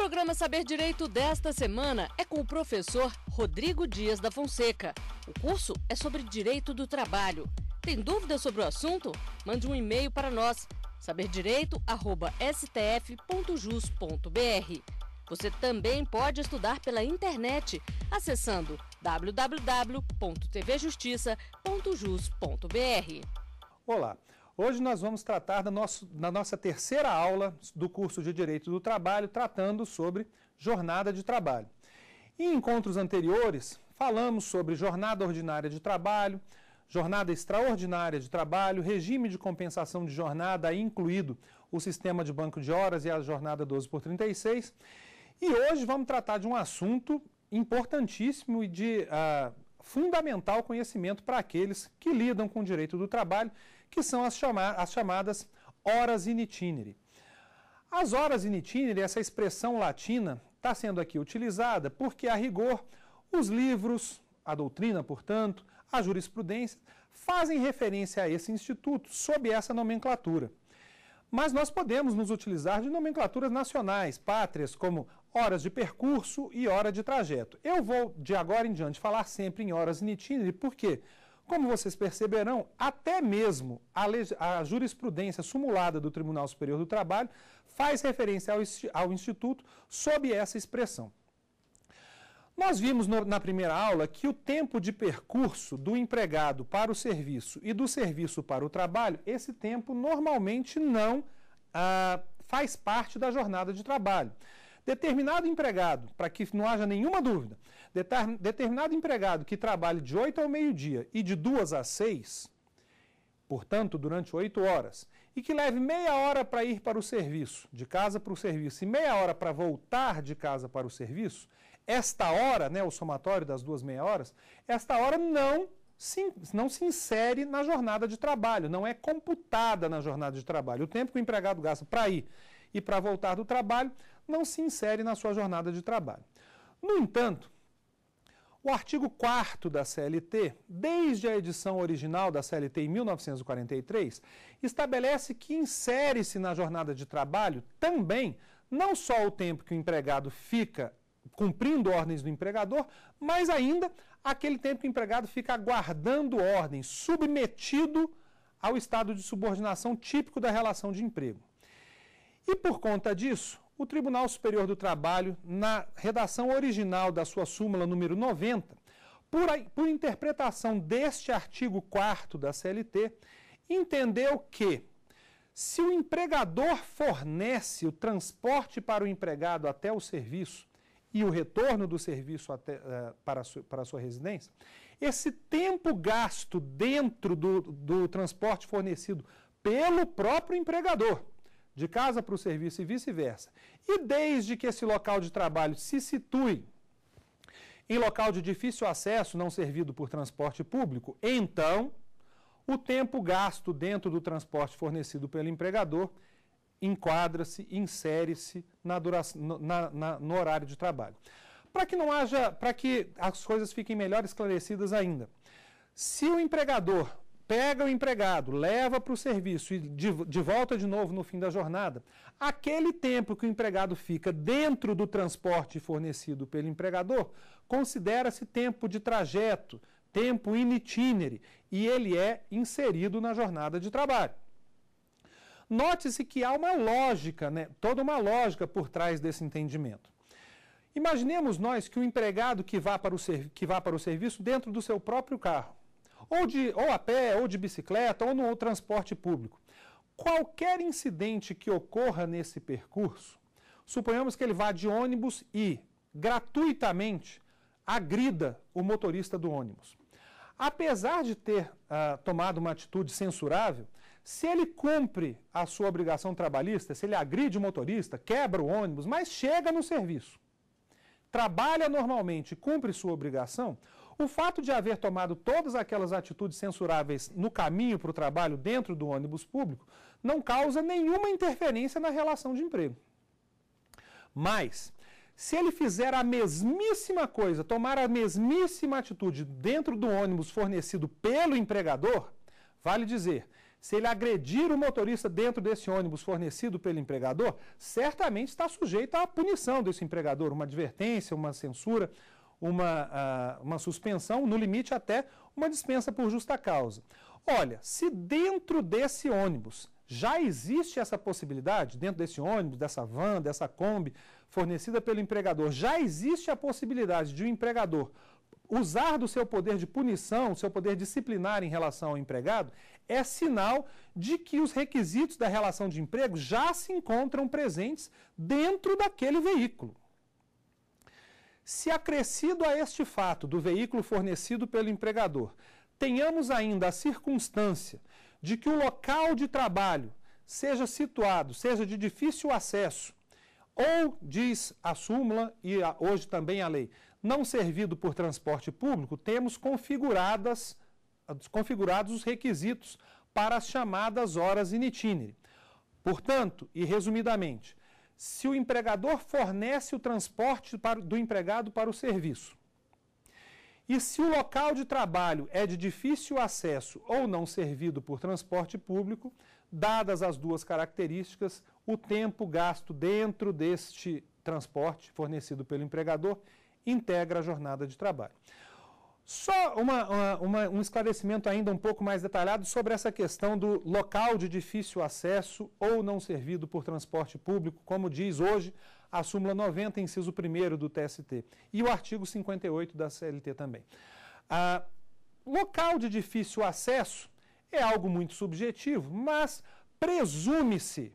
programa Saber Direito desta semana é com o professor Rodrigo Dias da Fonseca. O curso é sobre direito do trabalho. Tem dúvidas sobre o assunto? Mande um e-mail para nós, saberdireito@stf.jus.br. Você também pode estudar pela internet acessando www.tvjustiça.jus.br. Olá. Hoje nós vamos tratar da, nosso, da nossa terceira aula do curso de Direito do Trabalho, tratando sobre jornada de trabalho. Em encontros anteriores, falamos sobre jornada ordinária de trabalho, jornada extraordinária de trabalho, regime de compensação de jornada, incluído o sistema de banco de horas e a jornada 12 por 36. E hoje vamos tratar de um assunto importantíssimo e de uh, fundamental conhecimento para aqueles que lidam com o direito do trabalho, que são as, chama as chamadas horas in itinere. As horas in itinere, essa expressão latina, está sendo aqui utilizada porque, a rigor, os livros, a doutrina, portanto, a jurisprudência, fazem referência a esse instituto sob essa nomenclatura. Mas nós podemos nos utilizar de nomenclaturas nacionais, pátrias, como horas de percurso e hora de trajeto. Eu vou, de agora em diante, falar sempre em horas in itinere, porque, como vocês perceberão, até mesmo a, a jurisprudência sumulada do Tribunal Superior do Trabalho faz referência ao, ao Instituto sob essa expressão. Nós vimos no, na primeira aula que o tempo de percurso do empregado para o serviço e do serviço para o trabalho, esse tempo normalmente não ah, faz parte da jornada de trabalho. Determinado empregado, para que não haja nenhuma dúvida, determinado empregado que trabalhe de 8 ao meio-dia e de 2 às 6, portanto, durante 8 horas, e que leve meia hora para ir para o serviço, de casa para o serviço, e meia hora para voltar de casa para o serviço, esta hora, né, o somatório das duas meia horas, esta hora não se, não se insere na jornada de trabalho, não é computada na jornada de trabalho. O tempo que o empregado gasta para ir e para voltar do trabalho não se insere na sua jornada de trabalho. No entanto, o artigo 4 da CLT, desde a edição original da CLT em 1943, estabelece que insere-se na jornada de trabalho também não só o tempo que o empregado fica cumprindo ordens do empregador, mas ainda aquele tempo que o empregado fica aguardando ordens, submetido ao estado de subordinação típico da relação de emprego. E por conta disso, o Tribunal Superior do Trabalho, na redação original da sua súmula número 90, por, por interpretação deste artigo 4 da CLT, entendeu que se o empregador fornece o transporte para o empregado até o serviço e o retorno do serviço até, uh, para, a sua, para a sua residência, esse tempo gasto dentro do, do transporte fornecido pelo próprio empregador, de casa para o serviço e vice-versa, e desde que esse local de trabalho se situe em local de difícil acesso, não servido por transporte público, então o tempo gasto dentro do transporte fornecido pelo empregador enquadra-se, insere-se no horário de trabalho. Para que não haja, para que as coisas fiquem melhor esclarecidas ainda, se o empregador pega o empregado, leva para o serviço e de, de volta de novo no fim da jornada, aquele tempo que o empregado fica dentro do transporte fornecido pelo empregador considera-se tempo de trajeto, tempo in itinere, e ele é inserido na jornada de trabalho. Note-se que há uma lógica, né, toda uma lógica por trás desse entendimento. Imaginemos nós que o empregado que vá para o, que vá para o serviço dentro do seu próprio carro ou, de, ou a pé, ou de bicicleta, ou no transporte público. Qualquer incidente que ocorra nesse percurso, suponhamos que ele vá de ônibus e, gratuitamente, agrida o motorista do ônibus. Apesar de ter uh, tomado uma atitude censurável, se ele cumpre a sua obrigação trabalhista, se ele agride o motorista, quebra o ônibus, mas chega no serviço, trabalha normalmente, cumpre sua obrigação, o fato de haver tomado todas aquelas atitudes censuráveis no caminho para o trabalho dentro do ônibus público não causa nenhuma interferência na relação de emprego. Mas, se ele fizer a mesmíssima coisa, tomar a mesmíssima atitude dentro do ônibus fornecido pelo empregador, vale dizer, se ele agredir o motorista dentro desse ônibus fornecido pelo empregador, certamente está sujeito à punição desse empregador, uma advertência, uma censura, uma, uma suspensão, no limite até uma dispensa por justa causa. Olha, se dentro desse ônibus já existe essa possibilidade, dentro desse ônibus, dessa van, dessa Kombi, fornecida pelo empregador, já existe a possibilidade de o um empregador usar do seu poder de punição, seu poder disciplinar em relação ao empregado, é sinal de que os requisitos da relação de emprego já se encontram presentes dentro daquele veículo. Se acrescido a este fato do veículo fornecido pelo empregador, tenhamos ainda a circunstância de que o local de trabalho seja situado, seja de difícil acesso, ou diz a súmula e a, hoje também a lei, não servido por transporte público, temos configuradas, configurados os requisitos para as chamadas horas in itinere. Portanto, e resumidamente, se o empregador fornece o transporte do empregado para o serviço, e se o local de trabalho é de difícil acesso ou não servido por transporte público, dadas as duas características, o tempo gasto dentro deste transporte fornecido pelo empregador integra a jornada de trabalho. Só uma, uma, uma, um esclarecimento ainda um pouco mais detalhado sobre essa questão do local de difícil acesso ou não servido por transporte público, como diz hoje a súmula 90, inciso 1 do TST, e o artigo 58 da CLT também. Ah, local de difícil acesso é algo muito subjetivo, mas presume-se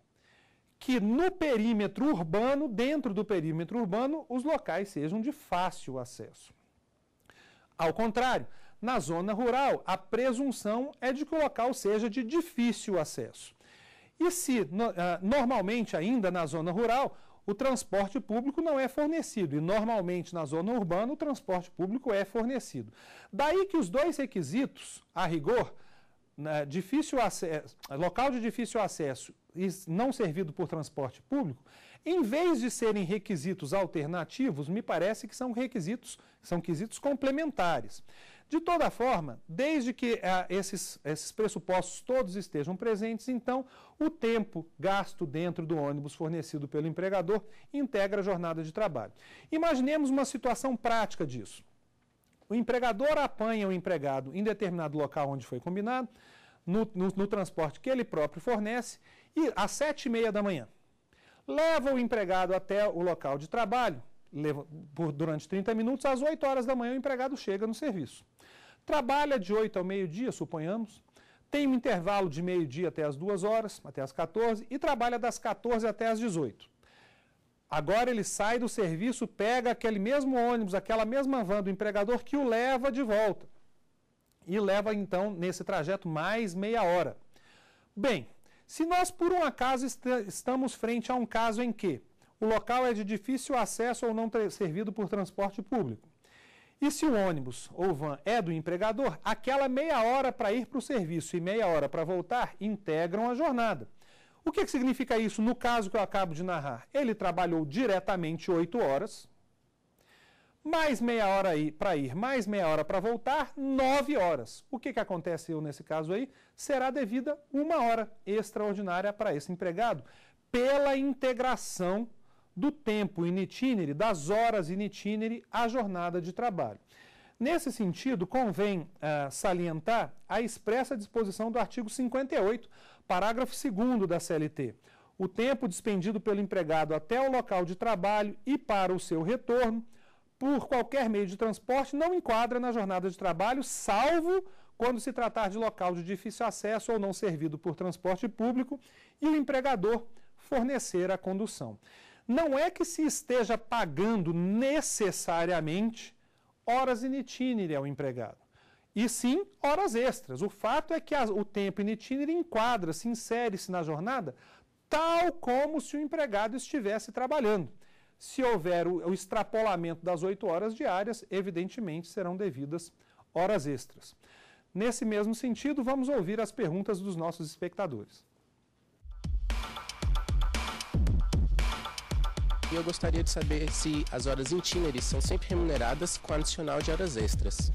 que no perímetro urbano, dentro do perímetro urbano, os locais sejam de fácil acesso. Ao contrário, na zona rural, a presunção é de que o local seja de difícil acesso. E se, uh, normalmente, ainda na zona rural, o transporte público não é fornecido, e normalmente na zona urbana o transporte público é fornecido. Daí que os dois requisitos, a rigor, né, difícil acesso, local de difícil acesso e não servido por transporte público, em vez de serem requisitos alternativos, me parece que são requisitos, são quesitos complementares. De toda forma, desde que ah, esses, esses pressupostos todos estejam presentes, então o tempo gasto dentro do ônibus fornecido pelo empregador integra a jornada de trabalho. Imaginemos uma situação prática disso. O empregador apanha o empregado em determinado local onde foi combinado, no, no, no transporte que ele próprio fornece, e às sete e meia da manhã leva o empregado até o local de trabalho, leva, por, durante 30 minutos, às 8 horas da manhã o empregado chega no serviço. Trabalha de 8 ao meio-dia, suponhamos, tem um intervalo de meio-dia até as 2 horas, até as 14, e trabalha das 14 até as 18. Agora ele sai do serviço, pega aquele mesmo ônibus, aquela mesma van do empregador que o leva de volta. E leva então nesse trajeto mais meia hora. Bem, se nós, por um acaso, est estamos frente a um caso em que o local é de difícil acesso ou não servido por transporte público, e se o ônibus ou van é do empregador, aquela meia hora para ir para o serviço e meia hora para voltar integram a jornada. O que, que significa isso no caso que eu acabo de narrar? Ele trabalhou diretamente oito horas, mais meia hora para ir, mais meia hora para voltar, nove horas. O que, que aconteceu nesse caso aí? Será devida uma hora extraordinária para esse empregado, pela integração do tempo in itinere, das horas in itinere à jornada de trabalho. Nesse sentido, convém uh, salientar a expressa disposição do artigo 58, parágrafo 2 da CLT. O tempo despendido pelo empregado até o local de trabalho e para o seu retorno por qualquer meio de transporte não enquadra na jornada de trabalho, salvo quando se tratar de local de difícil acesso ou não servido por transporte público e o empregador fornecer a condução. Não é que se esteja pagando necessariamente horas in itinere ao empregado, e sim horas extras. O fato é que o tempo in itinere enquadra-se, insere-se na jornada, tal como se o empregado estivesse trabalhando. Se houver o, o extrapolamento das oito horas diárias, evidentemente serão devidas horas extras. Nesse mesmo sentido, vamos ouvir as perguntas dos nossos espectadores. eu gostaria de saber se as horas itineris são sempre remuneradas com adicional de horas extras.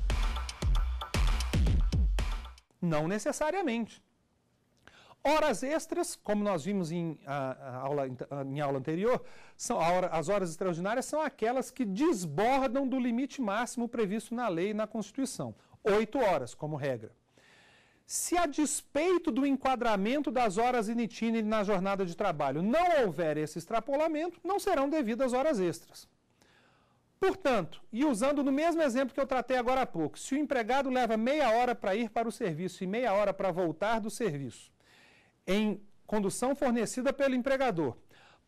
Não necessariamente. Horas extras, como nós vimos em, a, a aula, em aula anterior, são hora, as horas extraordinárias são aquelas que desbordam do limite máximo previsto na lei e na Constituição. Oito horas, como regra. Se a despeito do enquadramento das horas in itinere na jornada de trabalho não houver esse extrapolamento, não serão devidas horas extras. Portanto, e usando no mesmo exemplo que eu tratei agora há pouco, se o empregado leva meia hora para ir para o serviço e meia hora para voltar do serviço, em condução fornecida pelo empregador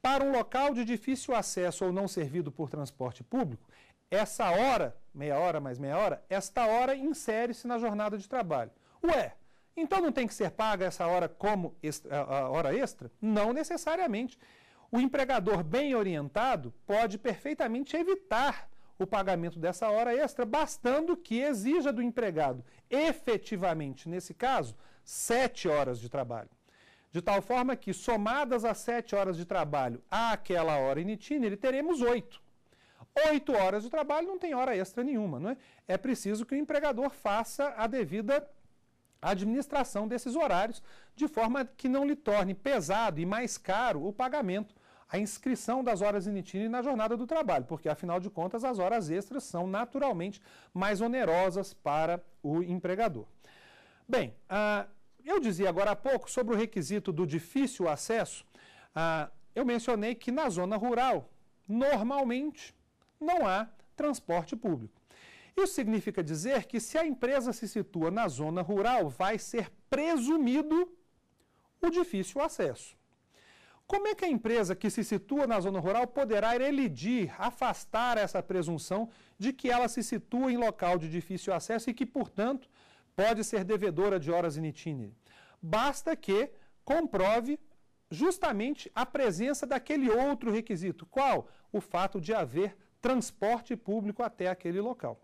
para um local de difícil acesso ou não servido por transporte público, essa hora, meia hora mais meia hora, esta hora insere-se na jornada de trabalho. Ué, então não tem que ser paga essa hora como extra, a hora extra? Não necessariamente. O empregador bem orientado pode perfeitamente evitar o pagamento dessa hora extra, bastando que exija do empregado, efetivamente, nesse caso, sete horas de trabalho de tal forma que, somadas as sete horas de trabalho àquela hora in itinere, teremos oito. Oito horas de trabalho não tem hora extra nenhuma, não é? É preciso que o empregador faça a devida administração desses horários, de forma que não lhe torne pesado e mais caro o pagamento, a inscrição das horas in itinere na jornada do trabalho, porque, afinal de contas, as horas extras são naturalmente mais onerosas para o empregador. Bem, ah, eu dizia agora há pouco sobre o requisito do difícil acesso. Ah, eu mencionei que na zona rural, normalmente, não há transporte público. Isso significa dizer que se a empresa se situa na zona rural, vai ser presumido o difícil acesso. Como é que a empresa que se situa na zona rural poderá elidir, afastar essa presunção de que ela se situa em local de difícil acesso e que, portanto, pode ser devedora de horas in itinere. Basta que comprove justamente a presença daquele outro requisito. Qual? O fato de haver transporte público até aquele local.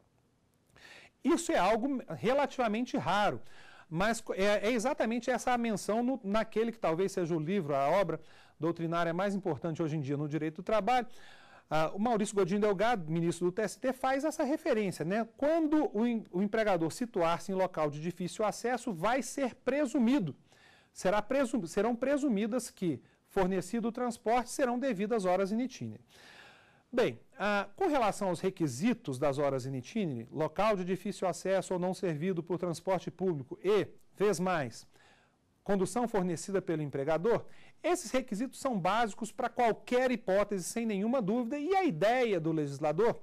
Isso é algo relativamente raro, mas é, é exatamente essa a menção no, naquele que talvez seja o livro, a obra doutrinária mais importante hoje em dia no direito do trabalho, ah, o Maurício Godinho Delgado, ministro do TST, faz essa referência. Né? Quando o, o empregador situar-se em local de difícil acesso, vai ser presumido. Será presum, serão presumidas que, fornecido o transporte, serão devidas horas in itinere. Bem, ah, com relação aos requisitos das horas in itinere, local de difícil acesso ou não servido por transporte público e, vez mais, condução fornecida pelo empregador, esses requisitos são básicos para qualquer hipótese, sem nenhuma dúvida, e a ideia do legislador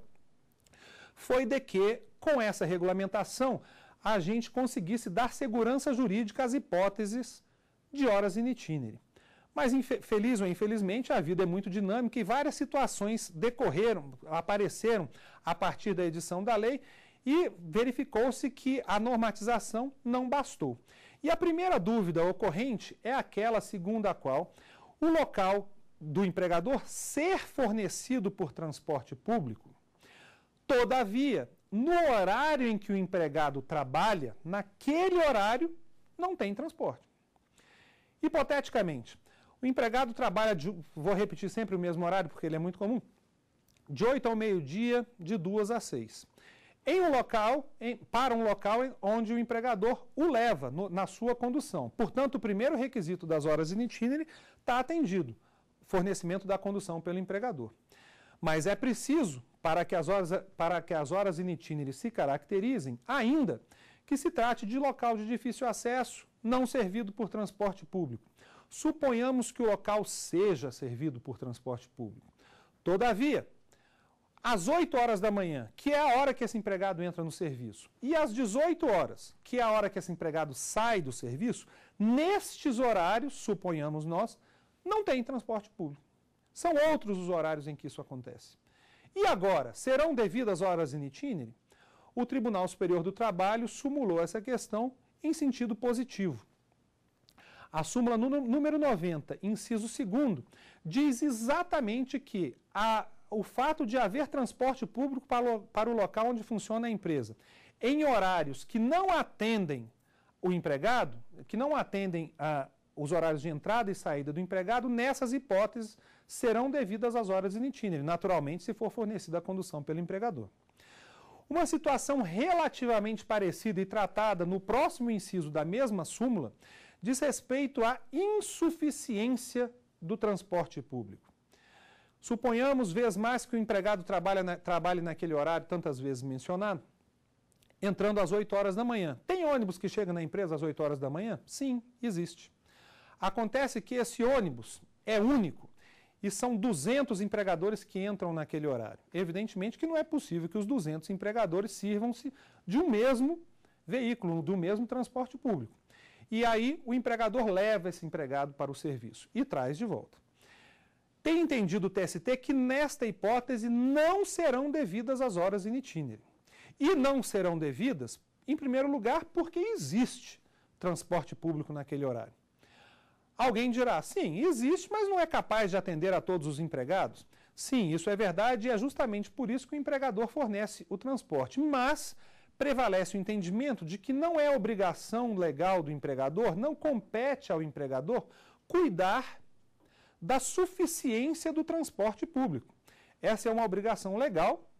foi de que, com essa regulamentação, a gente conseguisse dar segurança jurídica às hipóteses de horas in itinere. Mas, feliz ou infelizmente, a vida é muito dinâmica e várias situações decorreram, apareceram a partir da edição da lei e verificou-se que a normatização não bastou. E a primeira dúvida ocorrente é aquela segundo a qual o local do empregador ser fornecido por transporte público. Todavia, no horário em que o empregado trabalha, naquele horário, não tem transporte. Hipoteticamente, o empregado trabalha, de, vou repetir sempre o mesmo horário porque ele é muito comum, de 8 ao meio-dia, de 2 às 6 em um local, em, para um local onde o empregador o leva no, na sua condução. Portanto, o primeiro requisito das horas in itinere está atendido, fornecimento da condução pelo empregador. Mas é preciso, para que as horas, para que as horas in itinere se caracterizem, ainda que se trate de local de difícil acesso, não servido por transporte público. Suponhamos que o local seja servido por transporte público. Todavia, às 8 horas da manhã, que é a hora que esse empregado entra no serviço, e às 18 horas, que é a hora que esse empregado sai do serviço, nestes horários, suponhamos nós, não tem transporte público. São outros os horários em que isso acontece. E agora, serão devidas horas in itinere? O Tribunal Superior do Trabalho sumulou essa questão em sentido positivo. A súmula número 90, inciso 2, diz exatamente que a o fato de haver transporte público para o, para o local onde funciona a empresa, em horários que não atendem o empregado, que não atendem a, os horários de entrada e saída do empregado, nessas hipóteses serão devidas às horas in itinere, naturalmente, se for fornecida a condução pelo empregador. Uma situação relativamente parecida e tratada no próximo inciso da mesma súmula diz respeito à insuficiência do transporte público. Suponhamos, vez mais, que o empregado trabalha na, trabalhe naquele horário tantas vezes mencionado, entrando às 8 horas da manhã. Tem ônibus que chega na empresa às 8 horas da manhã? Sim, existe. Acontece que esse ônibus é único e são 200 empregadores que entram naquele horário. Evidentemente que não é possível que os 200 empregadores sirvam-se de um mesmo veículo, do mesmo transporte público. E aí o empregador leva esse empregado para o serviço e traz de volta. Tem entendido o TST que nesta hipótese não serão devidas as horas in itinere. E não serão devidas, em primeiro lugar, porque existe transporte público naquele horário. Alguém dirá, sim, existe, mas não é capaz de atender a todos os empregados? Sim, isso é verdade e é justamente por isso que o empregador fornece o transporte. Mas prevalece o entendimento de que não é obrigação legal do empregador, não compete ao empregador cuidar da suficiência do transporte público. Essa é uma obrigação legal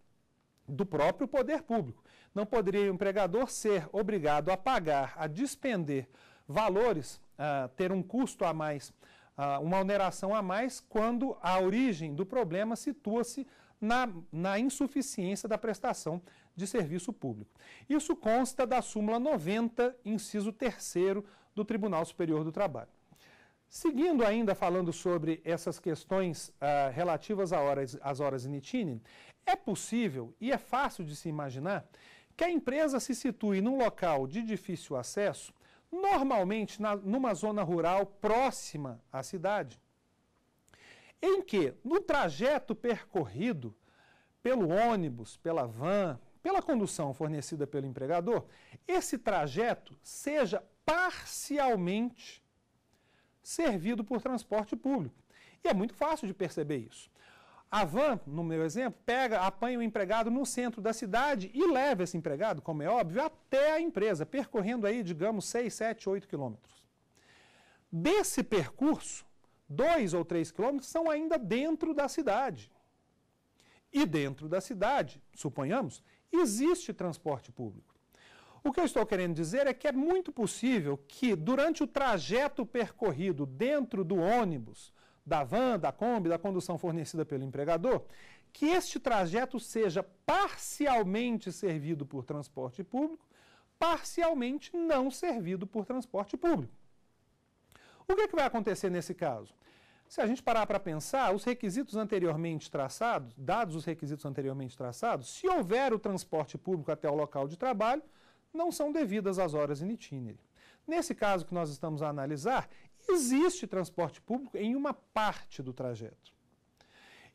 do próprio poder público. Não poderia o empregador ser obrigado a pagar, a despender valores uh, ter um custo a mais, uh, uma oneração a mais, quando a origem do problema situa-se na, na insuficiência da prestação de serviço público. Isso consta da súmula 90, inciso 3 do Tribunal Superior do Trabalho. Seguindo ainda falando sobre essas questões uh, relativas horas, às horas in itinere, é possível e é fácil de se imaginar que a empresa se situe num local de difícil acesso normalmente na, numa zona rural próxima à cidade, em que, no trajeto percorrido pelo ônibus, pela van, pela condução fornecida pelo empregador, esse trajeto seja parcialmente servido por transporte público. E é muito fácil de perceber isso. A van, no meu exemplo, pega, apanha o empregado no centro da cidade e leva esse empregado, como é óbvio, até a empresa, percorrendo aí, digamos, 6, 7, 8 quilômetros. Desse percurso, 2 ou 3 quilômetros são ainda dentro da cidade. E dentro da cidade, suponhamos, existe transporte público. O que eu estou querendo dizer é que é muito possível que, durante o trajeto percorrido dentro do ônibus, da van, da Kombi, da condução fornecida pelo empregador, que este trajeto seja parcialmente servido por transporte público, parcialmente não servido por transporte público. O que, é que vai acontecer nesse caso? Se a gente parar para pensar, os requisitos anteriormente traçados, dados os requisitos anteriormente traçados, se houver o transporte público até o local de trabalho, não são devidas as horas in itinere. Nesse caso que nós estamos a analisar, existe transporte público em uma parte do trajeto.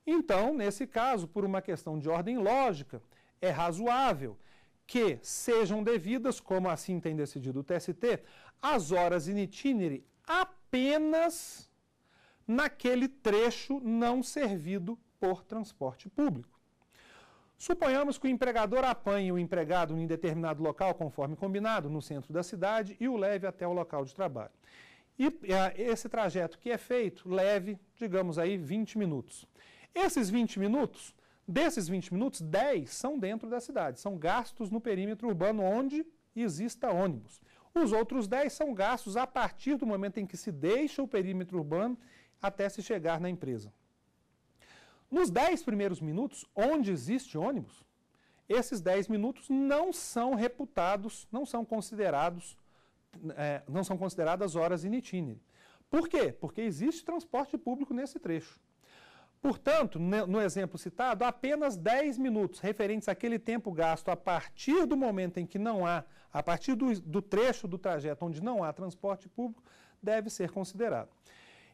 Então, nesse caso, por uma questão de ordem lógica, é razoável que sejam devidas, como assim tem decidido o TST, as horas in itinere apenas naquele trecho não servido por transporte público. Suponhamos que o empregador apanhe o empregado em determinado local, conforme combinado, no centro da cidade, e o leve até o local de trabalho. E é, esse trajeto que é feito leve, digamos aí, 20 minutos. Esses 20 minutos, desses 20 minutos, 10 são dentro da cidade, são gastos no perímetro urbano onde exista ônibus. Os outros 10 são gastos a partir do momento em que se deixa o perímetro urbano até se chegar na empresa. Nos 10 primeiros minutos, onde existe ônibus, esses 10 minutos não são reputados, não são considerados é, não são consideradas horas in itinere. Por quê? Porque existe transporte público nesse trecho. Portanto, no exemplo citado, apenas 10 minutos referentes àquele tempo gasto a partir do momento em que não há, a partir do, do trecho do trajeto onde não há transporte público, deve ser considerado.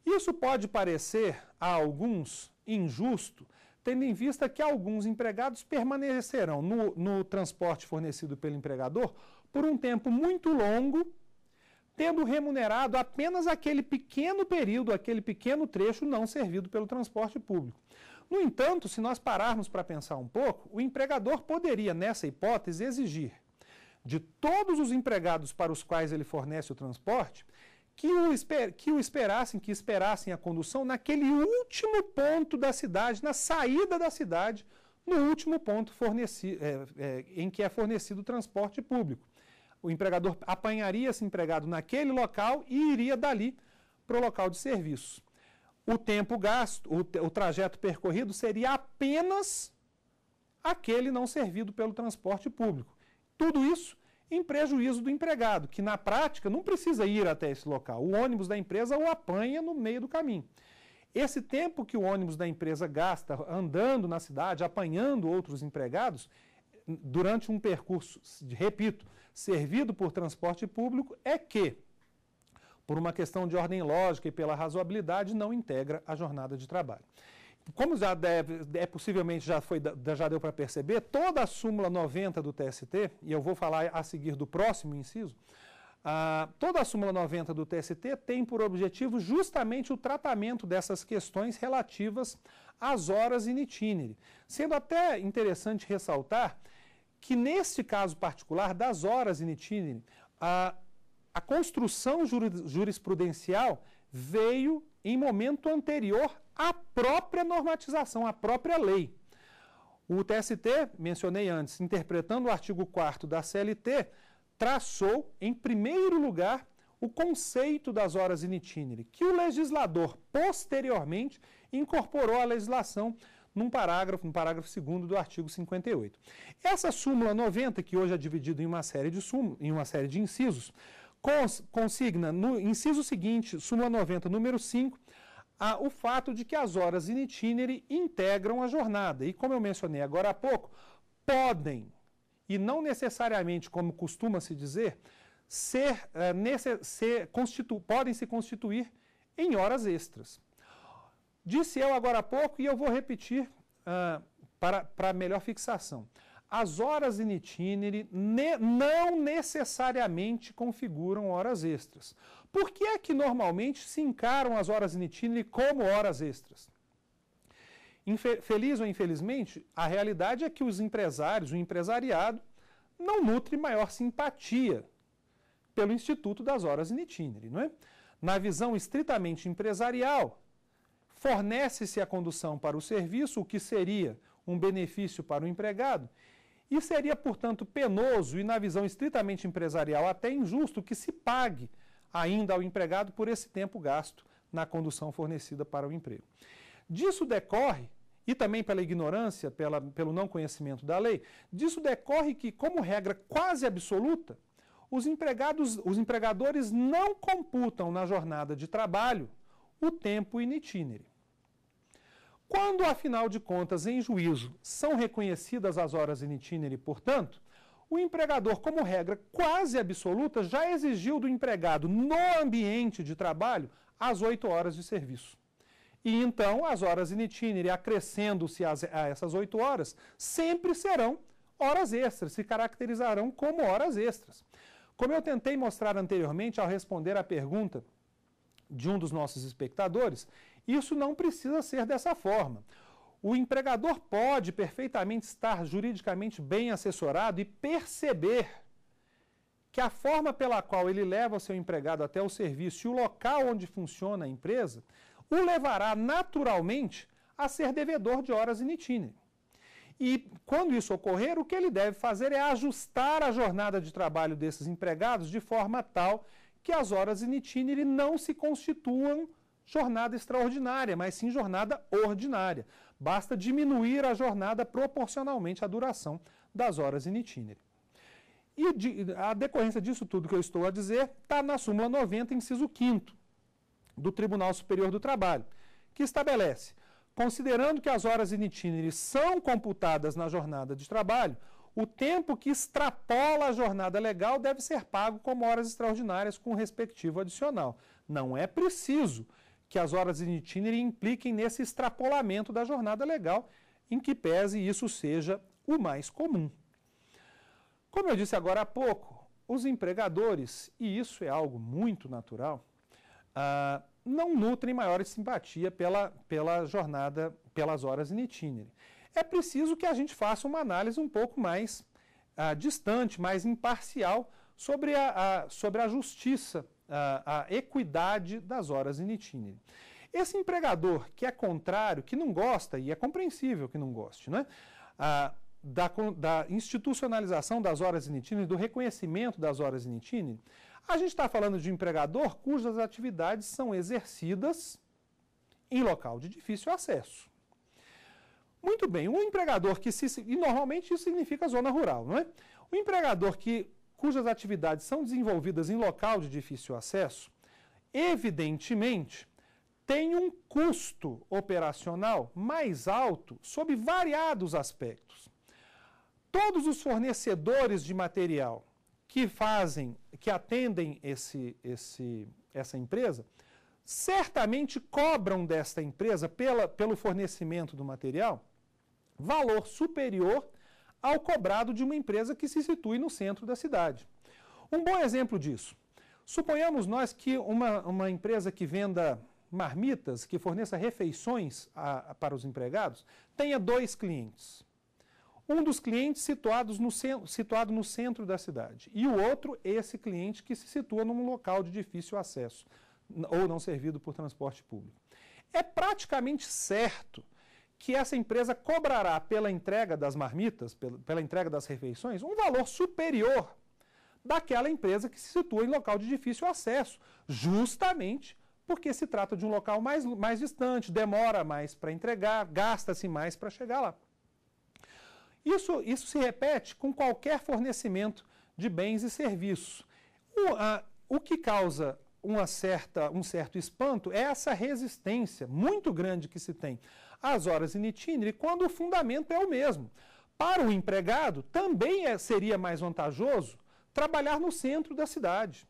Isso pode parecer a alguns injusto, tendo em vista que alguns empregados permanecerão no, no transporte fornecido pelo empregador por um tempo muito longo tendo remunerado apenas aquele pequeno período, aquele pequeno trecho não servido pelo transporte público. No entanto, se nós pararmos para pensar um pouco, o empregador poderia, nessa hipótese, exigir de todos os empregados para os quais ele fornece o transporte que o, esper que o esperassem, que esperassem a condução naquele último ponto da cidade, na saída da cidade, no último ponto é, é, em que é fornecido o transporte público. o empregador apanharia esse empregado naquele local e iria dali para o local de serviço. O tempo gasto, o, o trajeto percorrido seria apenas aquele não servido pelo transporte público. Tudo isso em prejuízo do empregado, que na prática não precisa ir até esse local. O ônibus da empresa o apanha no meio do caminho. Esse tempo que o ônibus da empresa gasta andando na cidade, apanhando outros empregados, durante um percurso, repito, servido por transporte público, é que, por uma questão de ordem lógica e pela razoabilidade, não integra a jornada de trabalho. Como já deve, é possivelmente já, foi, já deu para perceber, toda a súmula 90 do TST, e eu vou falar a seguir do próximo inciso, ah, toda a súmula 90 do TST tem por objetivo justamente o tratamento dessas questões relativas às horas in itinere. Sendo até interessante ressaltar que, neste caso particular das horas in itinere, a, a construção jurisprudencial veio em momento anterior à própria normatização, à própria lei. O TST, mencionei antes, interpretando o artigo 4 da CLT, traçou, em primeiro lugar, o conceito das horas in itinere, que o legislador, posteriormente, incorporou à legislação num parágrafo, no parágrafo 2 do artigo 58. Essa súmula 90, que hoje é dividida em uma série de, em uma série de incisos, cons, consigna no inciso seguinte, súmula 90, número 5, a, o fato de que as horas in itinere integram a jornada. E como eu mencionei agora há pouco, podem e não necessariamente, como costuma se dizer, ser, é, nesse, ser constitu, podem se constituir em horas extras. Disse eu agora há pouco e eu vou repetir uh, para, para melhor fixação. As horas in itinere ne, não necessariamente configuram horas extras. Por que é que normalmente se encaram as horas in itinere como horas extras? Feliz ou infelizmente, a realidade é que os empresários, o empresariado, não nutre maior simpatia pelo Instituto das Horas in Itinere, não é? Na visão estritamente empresarial, fornece-se a condução para o serviço, o que seria um benefício para o empregado, e seria, portanto, penoso e, na visão estritamente empresarial, até injusto que se pague ainda ao empregado por esse tempo gasto na condução fornecida para o emprego. Disso decorre e também pela ignorância, pela, pelo não conhecimento da lei, disso decorre que, como regra quase absoluta, os, empregados, os empregadores não computam na jornada de trabalho o tempo in itinere. Quando, afinal de contas, em juízo, são reconhecidas as horas in itinere, portanto, o empregador, como regra quase absoluta, já exigiu do empregado no ambiente de trabalho as oito horas de serviço. E então as horas in itinere, acrescendo-se a essas oito horas, sempre serão horas extras, se caracterizarão como horas extras. Como eu tentei mostrar anteriormente ao responder à pergunta de um dos nossos espectadores, isso não precisa ser dessa forma. O empregador pode perfeitamente estar juridicamente bem assessorado e perceber que a forma pela qual ele leva o seu empregado até o serviço e o local onde funciona a empresa o levará naturalmente a ser devedor de horas in. E quando isso ocorrer, o que ele deve fazer é ajustar a jornada de trabalho desses empregados de forma tal que as horas in itinere não se constituam jornada extraordinária, mas sim jornada ordinária. Basta diminuir a jornada proporcionalmente à duração das horas in itinere. E de, a decorrência disso tudo que eu estou a dizer está na súmula 90, inciso 5 do Tribunal Superior do Trabalho, que estabelece, considerando que as horas in itinere são computadas na jornada de trabalho, o tempo que extrapola a jornada legal deve ser pago como horas extraordinárias com respectivo adicional. Não é preciso que as horas in itinere impliquem nesse extrapolamento da jornada legal, em que pese isso seja o mais comum. Como eu disse agora há pouco, os empregadores, e isso é algo muito natural, ah, não nutrem maior simpatia pela, pela jornada, pelas horas in itinere. É preciso que a gente faça uma análise um pouco mais ah, distante, mais imparcial sobre a, a, sobre a justiça, a, equidade das horas in itinere. Esse empregador que é contrário, que não gosta, e é compreensível que não goste, né? Ah, da, da institucionalização das horas in itinere, do reconhecimento das horas in itinere, a gente está falando de um empregador cujas atividades são exercidas em local de difícil acesso. Muito bem, um empregador que se. E normalmente isso significa zona rural, não é? O empregador que, cujas atividades são desenvolvidas em local de difícil acesso, evidentemente tem um custo operacional mais alto sob variados aspectos. Todos os fornecedores de material que fazem, que atendem esse, esse, essa empresa, certamente cobram desta empresa, pela, pelo fornecimento do material, valor superior ao cobrado de uma empresa que se situe no centro da cidade. Um bom exemplo disso. Suponhamos nós que uma, uma empresa que venda marmitas, que forneça refeições a, a, para os empregados, tenha dois clientes. Um dos clientes situados no, situado no centro da cidade e o outro, esse cliente que se situa num local de difícil acesso ou não servido por transporte público. É praticamente certo que essa empresa cobrará pela entrega das marmitas, pela, entrega das refeições, um valor superior daquela empresa que se situa em local de difícil acesso, justamente porque se trata de um local mais, mais distante, demora mais para entregar, gasta-se mais para chegar lá. Isso, isso se repete com qualquer fornecimento de bens e serviços. O, a, o que causa uma certa, um certo espanto é essa resistência muito grande que se tem às horas in itinere quando o fundamento é o mesmo. Para o empregado, também é, seria mais vantajoso trabalhar no centro da cidade.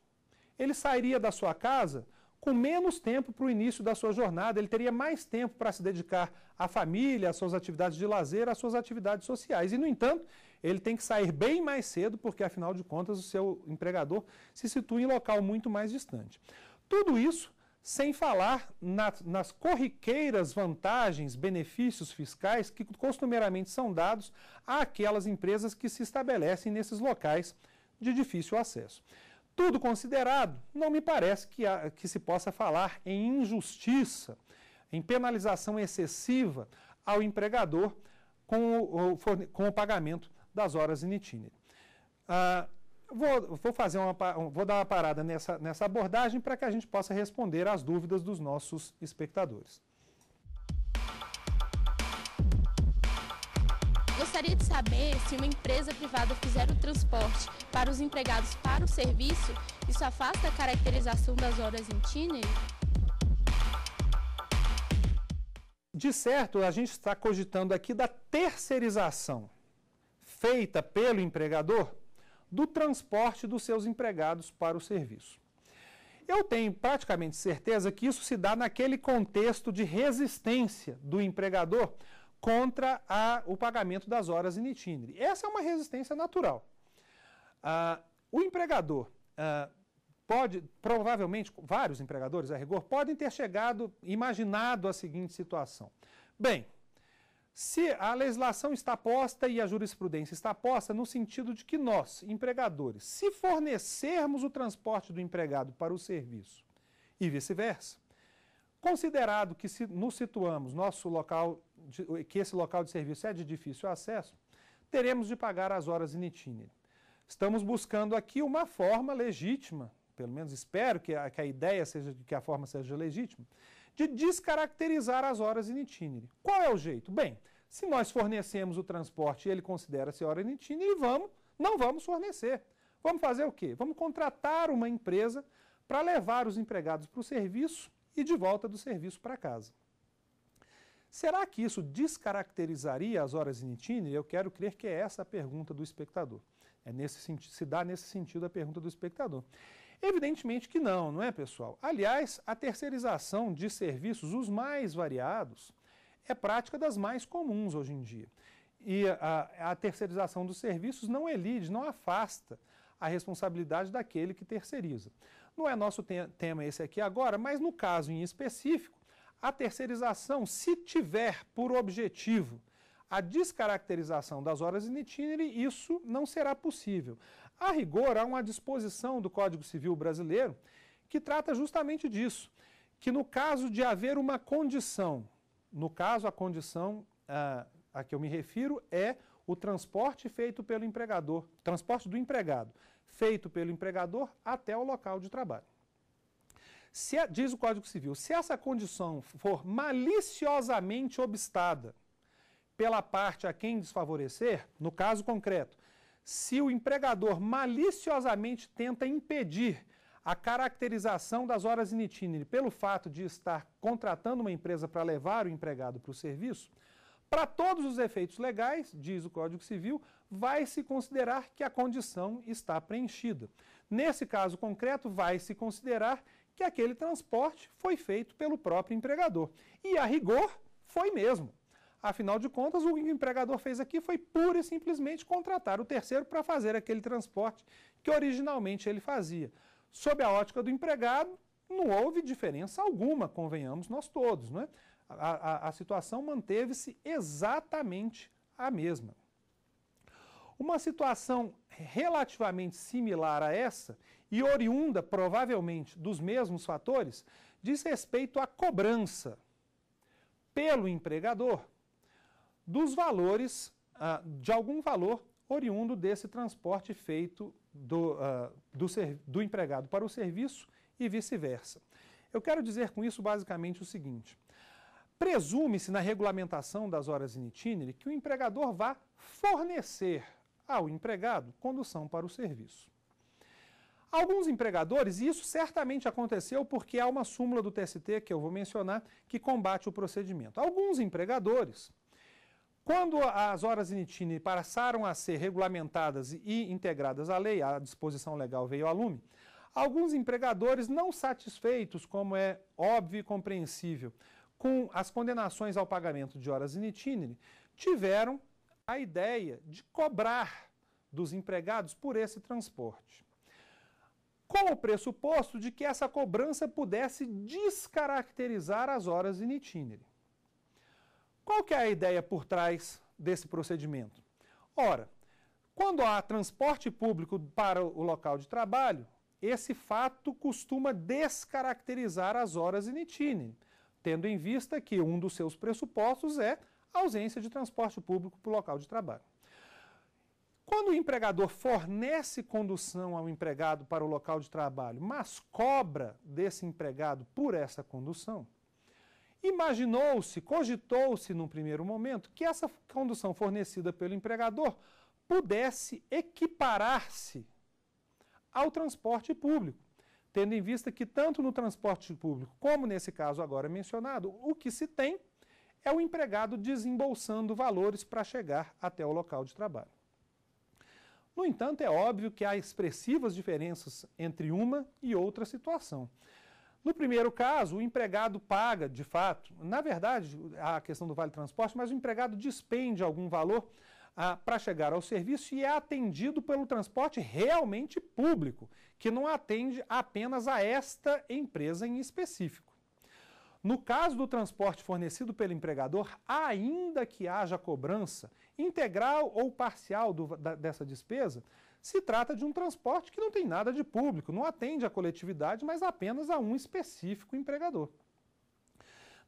Ele sairia da sua casa com menos tempo para o início da sua jornada, ele teria mais tempo para se dedicar à família, às suas atividades de lazer, às suas atividades sociais. E, no entanto, ele tem que sair bem mais cedo, porque, afinal de contas, o seu empregador se situa em local muito mais distante. Tudo isso sem falar na, nas corriqueiras vantagens, benefícios fiscais que costumeiramente são dados àquelas empresas que se estabelecem nesses locais de difícil acesso. Tudo considerado, não me parece que, há, que se possa falar em injustiça, em penalização excessiva ao empregador com o, com o pagamento das horas in itinere. Ah, vou, vou, fazer uma, vou dar uma parada nessa, nessa abordagem para que a gente possa responder às dúvidas dos nossos espectadores. Gostaria de saber se uma empresa privada fizer o transporte para os empregados para o serviço, isso afasta a caracterização das horas em itinere? De certo, a gente está cogitando aqui da terceirização feita pelo empregador do transporte dos seus empregados para o serviço. Eu tenho praticamente certeza que isso se dá naquele contexto de resistência do empregador contra a, o pagamento das horas in itinere. Essa é uma resistência natural. Ah, o empregador ah, pode, provavelmente, vários empregadores, a rigor, podem ter chegado, imaginado a seguinte situação. Bem, se a legislação está posta e a jurisprudência está posta no sentido de que nós, empregadores, se fornecermos o transporte do empregado para o serviço e vice-versa, considerado que se nos situamos, nosso local, de, que esse local de serviço é de difícil acesso, teremos de pagar as horas in itinere. Estamos buscando aqui uma forma legítima, pelo menos espero que a, que a ideia seja que a forma seja legítima, de descaracterizar as horas in itinere. Qual é o jeito? Bem, se nós fornecemos o transporte e ele considera-se hora in itinere, vamos, não vamos fornecer. Vamos fazer o quê? Vamos contratar uma empresa para levar os empregados para o serviço e de volta do serviço para casa. Será que isso descaracterizaria as horas in itinere? Eu quero crer que é essa a pergunta do espectador. É nesse se dá nesse sentido a pergunta do espectador. Evidentemente que não, não é, pessoal? Aliás, a terceirização de serviços, os mais variados, é prática das mais comuns hoje em dia. E a, a terceirização dos serviços não elide, não afasta a responsabilidade daquele que terceiriza. Não é nosso te tema esse aqui agora, mas no caso em específico, a terceirização, se tiver por objetivo a descaracterização das horas in itinere, isso não será possível. A rigor, há uma disposição do Código Civil brasileiro que trata justamente disso, que no caso de haver uma condição, no caso a condição, a, a que eu me refiro é o transporte feito pelo empregador, transporte do empregado, feito pelo empregador até o local de trabalho. Se, diz o Código Civil, se essa condição for maliciosamente obstada pela parte a quem desfavorecer, no caso concreto, se o empregador maliciosamente tenta impedir a caracterização das horas in itinere pelo fato de estar contratando uma empresa para levar o empregado para o serviço, para todos os efeitos legais, diz o Código Civil, vai se considerar que a condição está preenchida. Nesse caso concreto, vai se considerar que aquele transporte foi feito pelo próprio empregador. E a rigor, foi mesmo. Afinal de contas, o que o empregador fez aqui foi pura e simplesmente contratar o terceiro para fazer aquele transporte que originalmente ele fazia. Sob a ótica do empregado, não houve diferença alguma, convenhamos nós todos. Não é? a, a, a situação manteve-se exatamente a mesma. Uma situação relativamente similar a essa, e oriunda provavelmente dos mesmos fatores, diz respeito à cobrança pelo empregador dos valores, ah, de algum valor oriundo desse transporte feito do, ah, do, do empregado para o serviço e vice-versa. Eu quero dizer com isso basicamente o seguinte: Presume-se na regulamentação das horas in itinere que o empregador vá fornecer ao empregado condução para o serviço. Alguns empregadores, e isso certamente aconteceu porque há uma súmula do TST que eu vou mencionar que combate o procedimento. Alguns empregadores, quando as horas in passaram a ser regulamentadas e integradas à lei, a disposição legal veio a lume, alguns empregadores não satisfeitos, como é óbvio e compreensível, com as condenações ao pagamento de horas in tiveram a ideia de cobrar dos empregados por esse transporte. Com o pressuposto de que essa cobrança pudesse descaracterizar as horas in itinere. Qual que é a ideia por trás desse procedimento? Ora, quando há transporte público para o local de trabalho, esse fato costuma descaracterizar as horas in itinere tendo em vista que um dos seus pressupostos é a ausência de transporte público para o local de trabalho. Quando o empregador fornece condução ao empregado para o local de trabalho, mas cobra desse empregado por essa condução, imaginou-se, cogitou-se num primeiro momento que essa condução fornecida pelo empregador pudesse equiparar-se ao transporte público tendo em vista que tanto no transporte público como nesse caso agora mencionado, o que se tem é o empregado desembolsando valores para chegar até o local de trabalho. No entanto, é óbvio que há expressivas diferenças entre uma e outra situação. No primeiro caso, o empregado paga, de fato, na verdade, a questão do vale transporte, mas o empregado despende algum valor ah, para chegar ao serviço e é atendido pelo transporte realmente público, que não atende apenas a esta empresa em específico. No caso do transporte fornecido pelo empregador, ainda que haja cobrança integral ou parcial do, da, dessa despesa, se trata de um transporte que não tem nada de público, não atende à coletividade, mas apenas a um específico empregador.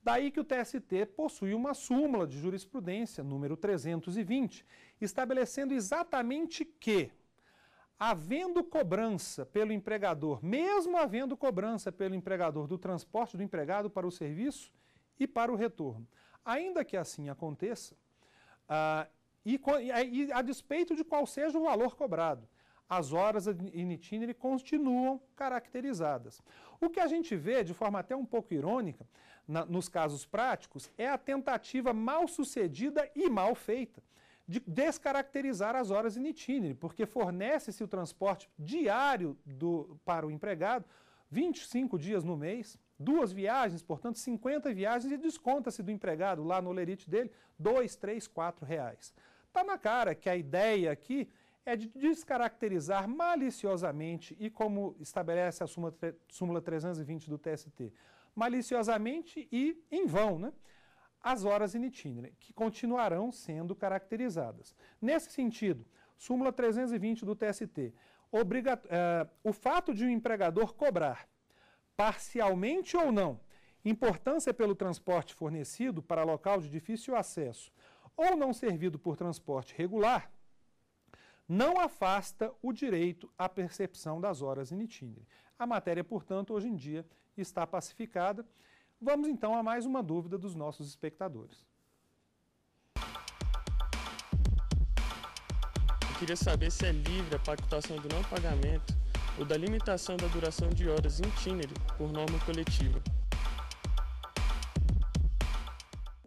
Daí que o TST possui uma súmula de jurisprudência, número 320, estabelecendo exatamente que, havendo cobrança pelo empregador, mesmo havendo cobrança pelo empregador do transporte do empregado para o serviço e para o retorno, ainda que assim aconteça, ah, e, e a despeito de qual seja o valor cobrado, as horas in itinere continuam caracterizadas. O que a gente vê, de forma até um pouco irônica, na, nos casos práticos, é a tentativa mal sucedida e mal feita de descaracterizar as horas in itinere, porque fornece-se o transporte diário do, para o empregado, 25 dias no mês, duas viagens, portanto 50 viagens, e desconta-se do empregado lá no lerite dele, 2, 3, 4 reais. Está na cara que a ideia aqui é de descaracterizar maliciosamente e como estabelece a súmula, súmula 320 do TST, maliciosamente e em vão, né? as horas in itinere, que continuarão sendo caracterizadas. Nesse sentido, súmula 320 do TST, obriga, uh, o fato de um empregador cobrar, parcialmente ou não, importância pelo transporte fornecido para local de difícil acesso, ou não servido por transporte regular, não afasta o direito à percepção das horas in itinere. A matéria, portanto, hoje em dia está pacificada. Vamos então a mais uma dúvida dos nossos espectadores. Eu queria saber se é livre a pactuação do não pagamento ou da limitação da duração de horas in itinere por norma coletiva.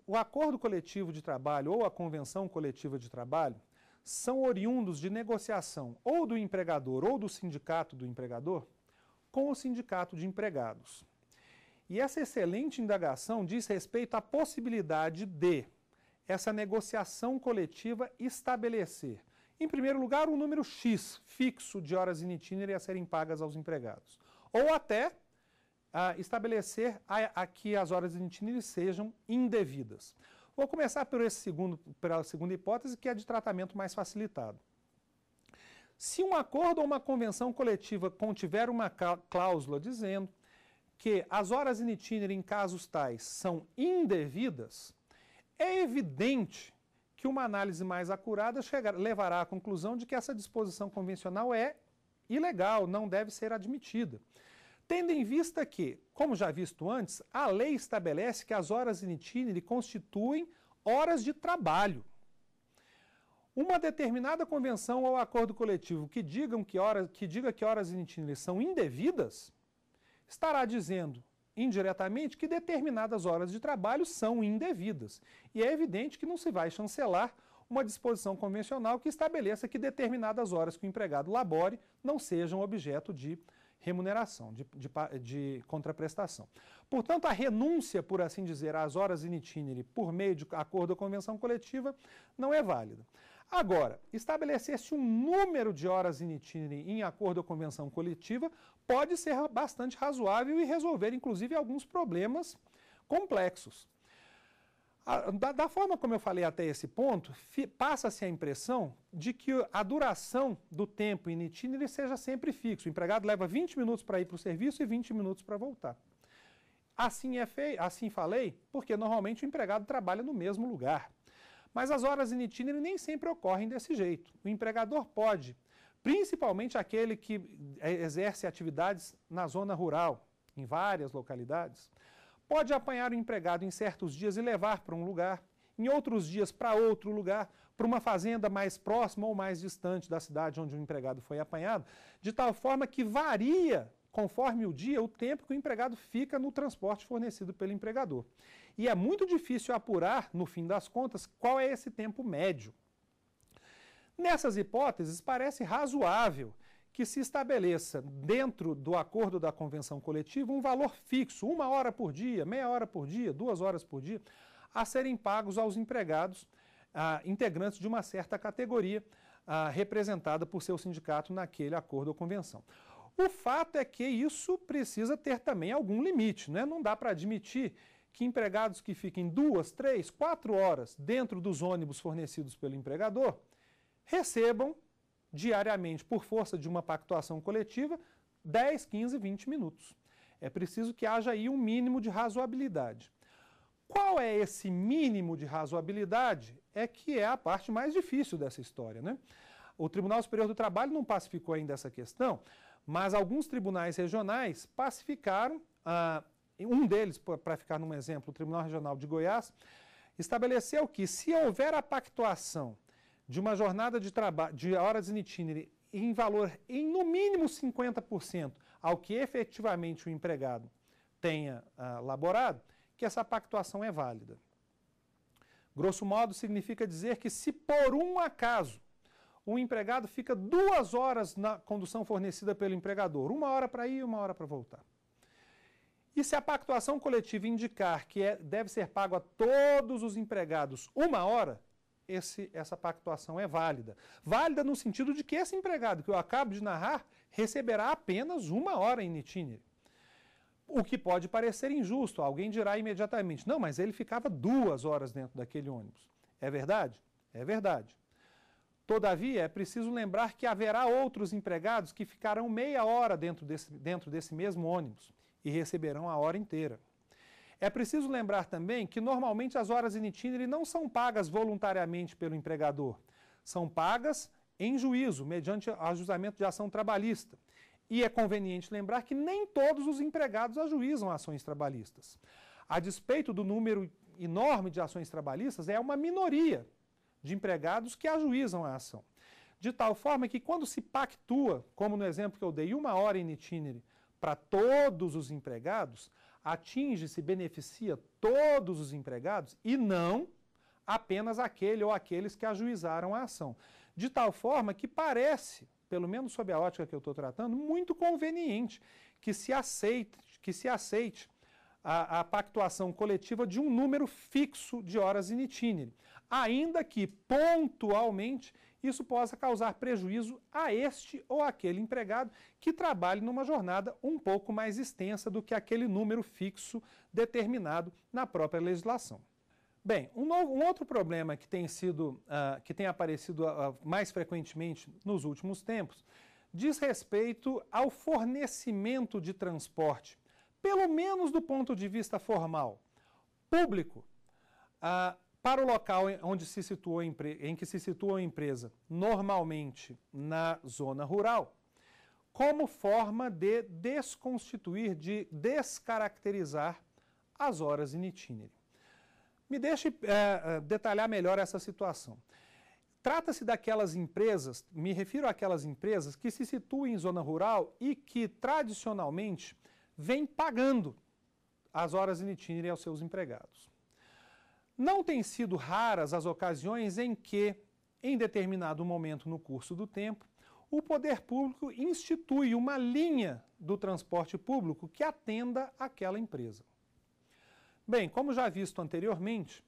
O acordo coletivo de trabalho ou a convenção coletiva de trabalho são oriundos de negociação ou do empregador ou do sindicato do empregador com o sindicato de empregados. E essa excelente indagação diz respeito à possibilidade de essa negociação coletiva estabelecer, em primeiro lugar, um número X fixo de horas in itinere a serem pagas aos empregados, ou até estabelecer a, a que as horas in itinere sejam indevidas. Vou começar por esse segundo, pela segunda hipótese, que é de tratamento mais facilitado. Se um acordo ou uma convenção coletiva contiver uma cláusula dizendo que as horas in itinere em casos tais são indevidas, é evidente que uma análise mais acurada chegar, levará à conclusão de que essa disposição convencional é ilegal, não deve ser admitida. Tendo em vista que, como já visto antes, a lei estabelece que as horas in itinere constituem horas de trabalho. Uma determinada convenção ou acordo coletivo que, digam que, horas, que diga que horas in itinere são indevidas, estará dizendo indiretamente que determinadas horas de trabalho são indevidas. E é evidente que não se vai chancelar uma disposição convencional que estabeleça que determinadas horas que o empregado labore não sejam objeto de remuneração, de, de, de, contraprestação. Portanto, a renúncia, por assim dizer, às horas in itinere por meio de acordo ou convenção coletiva não é válida. Agora, estabelecer-se um número de horas in itinere em acordo ou convenção coletiva pode ser bastante razoável e resolver, inclusive, alguns problemas complexos. Da, da, forma como eu falei até esse ponto, passa-se a impressão de que a duração do tempo in itinere seja sempre fixo. O empregado leva 20 minutos para ir para o serviço e 20 minutos para voltar. Assim é feio, assim falei, porque normalmente o empregado trabalha no mesmo lugar. Mas as horas in itinere nem sempre ocorrem desse jeito. O empregador pode, principalmente aquele que exerce atividades na zona rural, em várias localidades, Pode apanhar o empregado em certos dias e levar para um lugar, em outros dias para outro lugar, para uma fazenda mais próxima ou mais distante da cidade onde o empregado foi apanhado, de tal forma que varia, conforme o dia, o tempo que o empregado fica no transporte fornecido pelo empregador. E é muito difícil apurar, no fim das contas, qual é esse tempo médio. Nessas hipóteses, parece razoável que se estabeleça dentro do acordo da convenção coletiva um valor fixo, uma hora por dia, meia hora por dia, duas horas por dia, a serem pagos aos empregados ah, integrantes de uma certa categoria ah, representada por seu sindicato naquele acordo ou convenção. O fato é que isso precisa ter também algum limite, né? não dá para admitir que empregados que fiquem duas, três, quatro horas dentro dos ônibus fornecidos pelo empregador recebam diariamente, por força de uma pactuação coletiva, 10, 15, 20 minutos. É preciso que haja aí um mínimo de razoabilidade. Qual é esse mínimo de razoabilidade? É que é a parte mais difícil dessa história. Né? O Tribunal Superior do Trabalho não pacificou ainda essa questão, mas alguns tribunais regionais pacificaram, ah, um deles, para ficar num exemplo, o Tribunal Regional de Goiás, estabeleceu que se houver a pactuação de uma jornada de trabalho, de horas in itinere, em valor em no mínimo 50% ao que efetivamente o empregado tenha uh, laborado, que essa pactuação é válida. Grosso modo, significa dizer que se por um acaso o empregado fica duas horas na condução fornecida pelo empregador, uma hora para ir e uma hora para voltar. E se a pactuação coletiva indicar que é, deve ser pago a todos os empregados uma hora, esse, essa pactuação é válida. Válida no sentido de que esse empregado que eu acabo de narrar receberá apenas uma hora em itinere. O que pode parecer injusto, alguém dirá imediatamente, não, mas ele ficava duas horas dentro daquele ônibus. É verdade? É verdade. Todavia, é preciso lembrar que haverá outros empregados que ficarão meia hora dentro desse, dentro desse mesmo ônibus e receberão a hora inteira. É preciso lembrar também que normalmente as horas in itinere não são pagas voluntariamente pelo empregador, são pagas em juízo, mediante ajustamento de ação trabalhista. E é conveniente lembrar que nem todos os empregados ajuizam ações trabalhistas. A despeito do número enorme de ações trabalhistas, é uma minoria de empregados que ajuizam a ação. De tal forma que quando se pactua, como no exemplo que eu dei, uma hora in itinere para todos os empregados, atinge-se, beneficia todos os empregados e não apenas aquele ou aqueles que ajuizaram a ação. De tal forma que parece, pelo menos sob a ótica que eu estou tratando, muito conveniente que se aceite, que se aceite a, a, pactuação coletiva de um número fixo de horas in itinere, ainda que pontualmente isso possa causar prejuízo a este ou aquele empregado que trabalhe numa jornada um pouco mais extensa do que aquele número fixo determinado na própria legislação. Bem, um, novo, um outro problema que tem, sido, uh, que tem aparecido uh, mais frequentemente nos últimos tempos diz respeito ao fornecimento de transporte, pelo menos do ponto de vista formal, público, uh, para o local onde se situou em que se situa a empresa, normalmente na zona rural, como forma de desconstituir, de descaracterizar as horas in itinere. Me deixe é, detalhar melhor essa situação. Trata-se daquelas empresas, me refiro àquelas empresas que se situam em zona rural e que tradicionalmente vêm pagando as horas in itinere aos seus empregados. Não têm sido raras as ocasiões em que, em determinado momento no curso do tempo, o poder público institui uma linha do transporte público que atenda aquela empresa. Bem, como já visto anteriormente,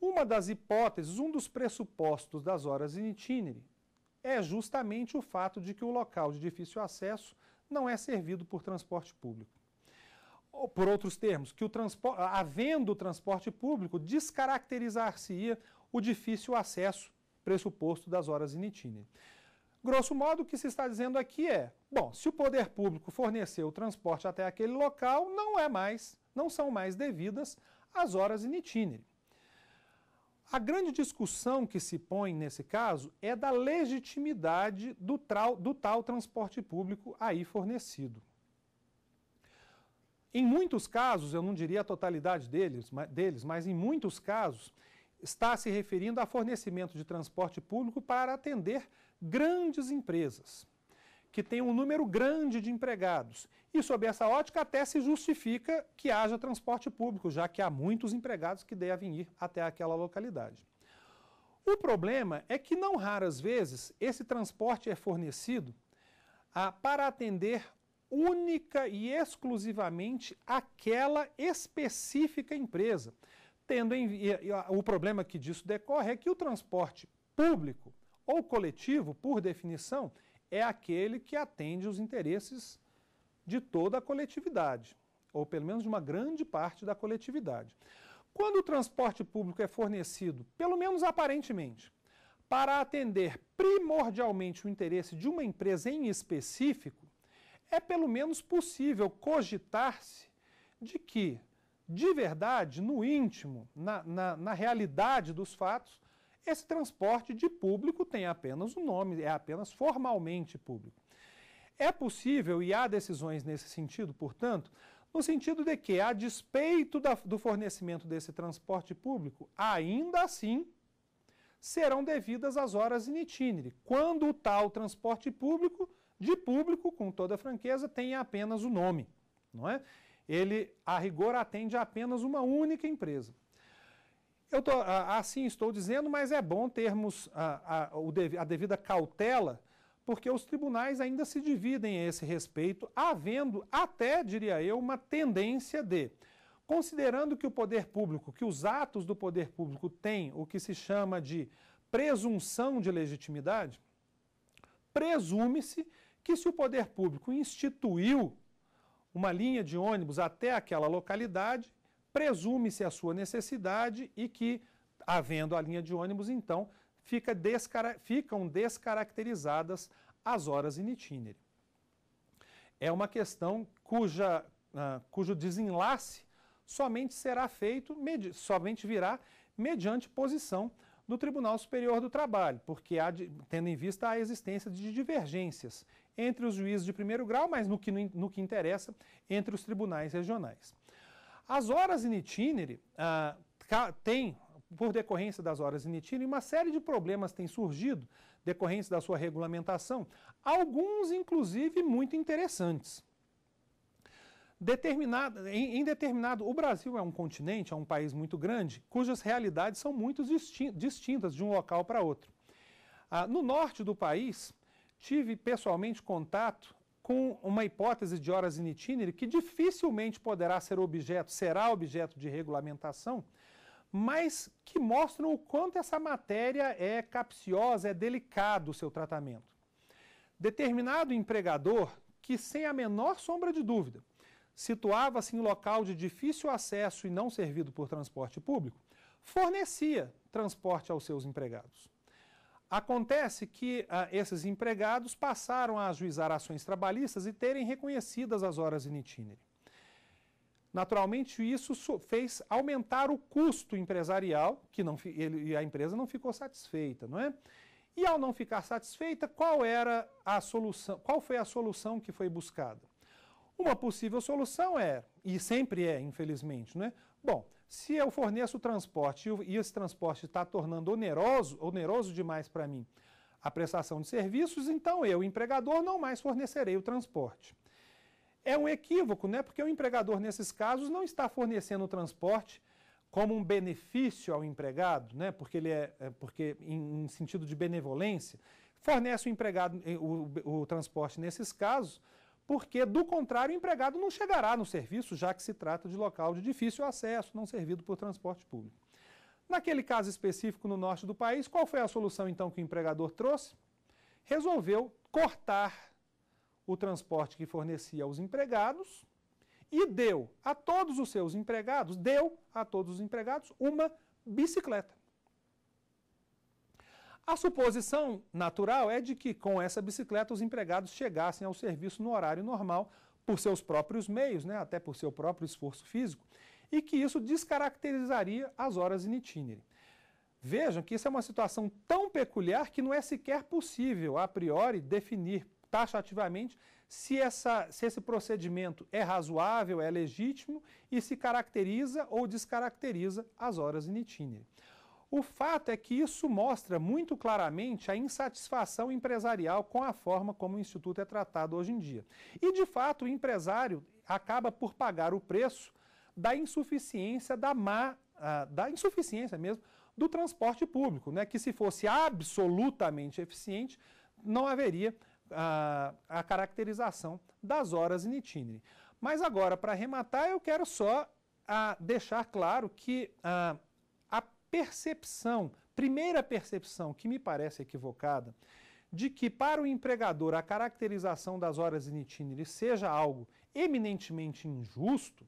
uma das hipóteses, um dos pressupostos das horas in itinere é justamente o fato de que o local de difícil acesso não é servido por transporte público por outros termos, que o havendo o transporte público, descaracterizar-se-ia o difícil acesso pressuposto das horas in itinere. Grosso modo, o que se está dizendo aqui é, bom, se o poder público forneceu o transporte até aquele local, não é mais, não são mais devidas as horas in itinere. A grande discussão que se põe nesse caso é da legitimidade do, do tal transporte público aí fornecido. Em muitos casos, eu não diria a totalidade deles, deles, mas em muitos casos, está se referindo a fornecimento de transporte público para atender grandes empresas, que têm um número grande de empregados. E, sob essa ótica, até se justifica que haja transporte público, já que há muitos empregados que devem ir até aquela localidade. O problema é que, não raras vezes, esse transporte é fornecido ah, para atender única e exclusivamente aquela específica empresa. Tendo em, o problema que disso decorre é que o transporte público ou coletivo, por definição, é aquele que atende os interesses de toda a coletividade, ou pelo menos de uma grande parte da coletividade. Quando o transporte público é fornecido, pelo menos aparentemente, para atender primordialmente o interesse de uma empresa em específico, é pelo menos possível cogitar-se de que, de verdade, no íntimo, na, na, na, realidade dos fatos, esse transporte de público tem apenas o um nome, é apenas formalmente público. É possível, e há decisões nesse sentido, portanto, no sentido de que, a despeito da, do fornecimento desse transporte público, ainda assim serão devidas as horas in itinere, quando o tal transporte público de público, com toda franqueza, tem apenas o nome, não é? Ele, a rigor, atende a apenas uma única empresa. Eu tô, assim estou dizendo, mas é bom termos a, a, a devida cautela, porque os tribunais ainda se dividem a esse respeito, havendo até, diria eu, uma tendência de, considerando que o poder público, que os atos do poder público têm o que se chama de presunção de legitimidade, presume-se que se o poder público instituiu uma linha de ônibus até aquela localidade, presume-se a sua necessidade e que, havendo a linha de ônibus, então, fica ficam descaracterizadas as horas in itinere. É uma questão cuja, uh, cujo desenlace somente será feito, somente virá mediante posição do Tribunal Superior do Trabalho, porque há tendo em vista a existência de divergências entre os juízes de primeiro grau, mas no que, no que interessa, entre os tribunais regionais. As horas in itinere ah, têm, por decorrência das horas in itinere, uma série de problemas têm surgido, decorrentes da sua regulamentação, alguns inclusive muito interessantes. Determinado, em, em, determinado, o Brasil é um continente, é um país muito grande, cujas realidades são muito distintas de um local para outro. Ah, no norte do país, tive pessoalmente contato com uma hipótese de horas in itinere que dificilmente poderá ser objeto, será objeto de regulamentação, mas que mostram o quanto essa matéria é capciosa, é delicado o seu tratamento. Determinado empregador que, sem a menor sombra de dúvida, situava-se em local de difícil acesso e não servido por transporte público, fornecia transporte aos seus empregados. Acontece que ah, esses empregados passaram a ajuizar ações trabalhistas e terem reconhecidas as horas in itinere. Naturalmente, isso fez aumentar o custo empresarial, que não, ele, a empresa não ficou satisfeita, não é? E ao não ficar satisfeita, qual era a solução? Qual foi a solução que foi buscada? Uma possível solução é, e sempre é, infelizmente, não é? Bom, se eu forneço o transporte e esse transporte está tornando oneroso, oneroso demais para mim a prestação de serviços, então eu, empregador, não mais fornecerei o transporte. É um equívoco, né? porque o empregador, nesses casos, não está fornecendo o transporte como um benefício ao empregado, né? porque, ele é, é porque em, sentido de benevolência, fornece o empregado o, o transporte nesses casos porque, do contrário, o empregado não chegará no serviço, já que se trata de local de difícil acesso, não servido por transporte público. Naquele caso específico no norte do país, qual foi a solução então que o empregador trouxe? Resolveu cortar o transporte que fornecia aos empregados e deu a todos os seus empregados, deu a todos os empregados uma bicicleta. A suposição natural é de que com essa bicicleta os empregados chegassem ao serviço no horário normal por seus próprios meios, né, até por seu próprio esforço físico, e que isso descaracterizaria as horas in itinere. Vejam que isso é uma situação tão peculiar que não é sequer possível, a priori, definir taxativamente se, essa, se esse procedimento é razoável, é legítimo e se caracteriza ou descaracteriza as horas in itinere. O fato é que isso mostra muito claramente a insatisfação empresarial com a forma como o Instituto é tratado hoje em dia. E, de fato, o empresário acaba por pagar o preço da insuficiência, da má, uh, da insuficiência mesmo, do transporte público, né? que se fosse absolutamente eficiente, não haveria uh, a caracterização das horas in itinere. Mas agora, para arrematar, eu quero só uh, deixar claro que percepção, primeira percepção que me parece equivocada, de que para o empregador a caracterização das horas in itinere seja algo eminentemente injusto,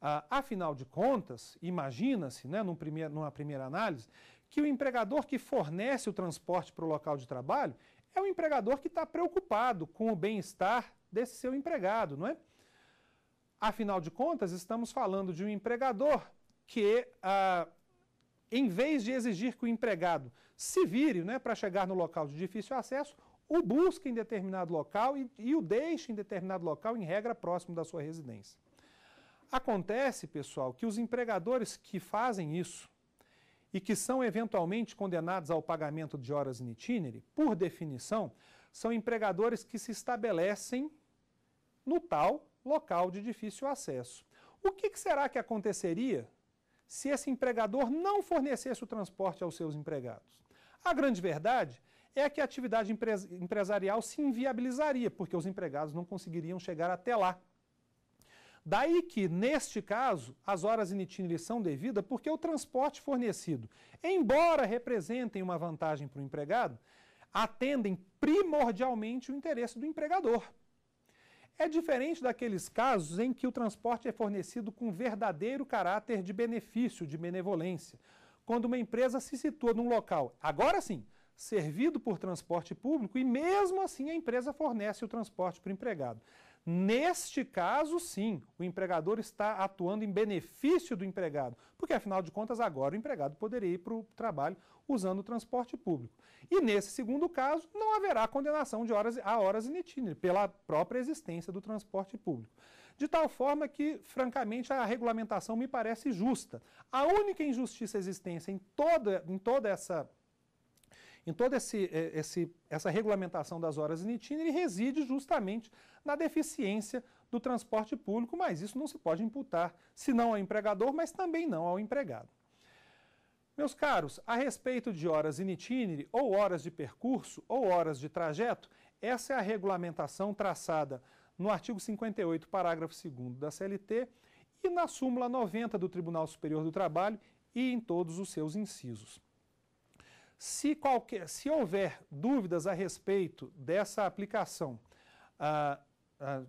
ah, afinal de contas, imagina-se, né, num primeir, numa primeira análise, que o empregador que fornece o transporte para o local de trabalho é o empregador que está preocupado com o bem-estar desse seu empregado, não é? Afinal de contas, estamos falando de um empregador que ah, em vez de exigir que o empregado se vire né, para chegar no local de difícil acesso, o busque em determinado local e, e, o deixe em determinado local, em regra, próximo da sua residência. Acontece, pessoal, que os empregadores que fazem isso e que são eventualmente condenados ao pagamento de horas in itinere, por definição, são empregadores que se estabelecem no tal local de difícil acesso. O que, que será que aconteceria se esse empregador não fornecesse o transporte aos seus empregados. A grande verdade é que a atividade empresarial se inviabilizaria, porque os empregados não conseguiriam chegar até lá. Daí que, neste caso, as horas in itinere são devidas porque o transporte fornecido, embora representem uma vantagem para o empregado, atendem primordialmente o interesse do empregador. É diferente daqueles casos em que o transporte é fornecido com verdadeiro caráter de benefício, de benevolência. Quando uma empresa se situa num local, agora sim, servido por transporte público e mesmo assim a empresa fornece o transporte para o empregado. Neste caso, sim, o empregador está atuando em benefício do empregado, porque afinal de contas agora o empregado poderia ir para o trabalho usando o transporte público. E nesse segundo caso, não haverá condenação de horas a horas in pela própria existência do transporte público. De tal forma que, francamente, a regulamentação me parece justa. A única injustiça existente em toda, em toda essa em toda esse, eh, esse, essa regulamentação das horas in itinere reside justamente na deficiência do transporte público, mas isso não se pode imputar, se não ao empregador, mas também não ao empregado. Meus caros, a respeito de horas in itinere, ou horas de percurso, ou horas de trajeto, essa é a regulamentação traçada no artigo 58, parágrafo 2 da CLT e na súmula 90 do Tribunal Superior do Trabalho e em todos os seus incisos. Se, qualquer, se houver dúvidas a respeito dessa aplicação ah, ah,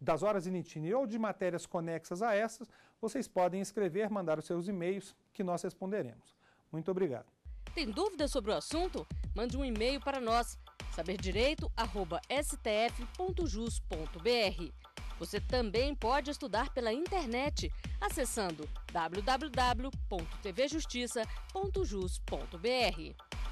das horas in itinere ou de matérias conexas a essas, vocês podem escrever, mandar os seus e-mails que nós responderemos. Muito obrigado. Tem dúvidas sobre o assunto? Mande um e-mail para nós, saberdireito@stf.jus.br. Você também pode estudar pela internet acessando www.tvjustiça.jus.br.